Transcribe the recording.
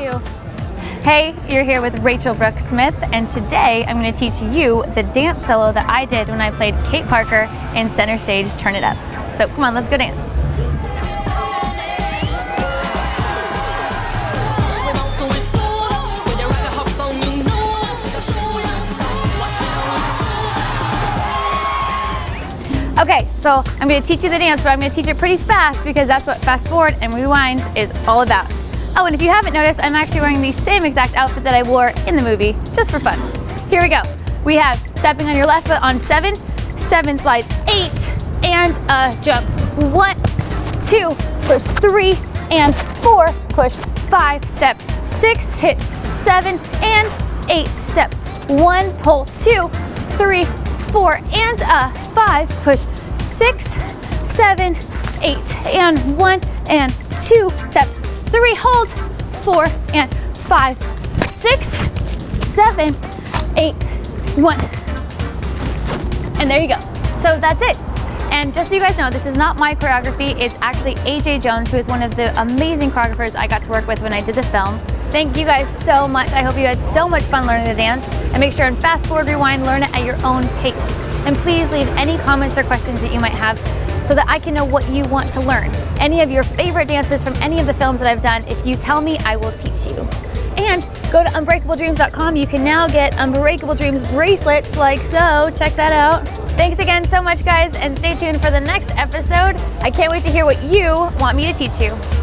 two. Hey, you're here with Rachele Brooke Smith, and today I'm going to teach you the dance solo that I did when I played Kate Parker in Center Stage Turn It Up. So come on, let's go dance. Okay, so I'm gonna teach you the dance, but I'm gonna teach it pretty fast because that's what fast forward and rewind is all about. Oh, and if you haven't noticed, I'm actually wearing the same exact outfit that I wore in the movie, just for fun. Here we go. We have stepping on your left foot on seven, seven slide eight, and a jump. One, two, push three, and four, push five, step six, hit seven, and eight, step one, pull two, three, four, and a five, push six, seven, eight, and one, and two, step three, hold, four, and five, six, seven, eight, one. And there you go. So that's it. And just so you guys know, this is not my choreography, it's actually AJ Jones, who is one of the amazing choreographers I got to work with when I did the film. Thank you guys so much. I hope you had so much fun learning the dance. And make sure and fast forward, rewind, learn it at your own pace. And please leave any comments or questions that you might have so that I can know what you want to learn. Any of your favorite dances from any of the films that I've done, if you tell me, I will teach you. And go to unbreakabledreams.com. You can now get Unbreakable Dreams bracelets like so. Check that out. Thanks again so much, guys, and stay tuned for the next episode. I can't wait to hear what you want me to teach you.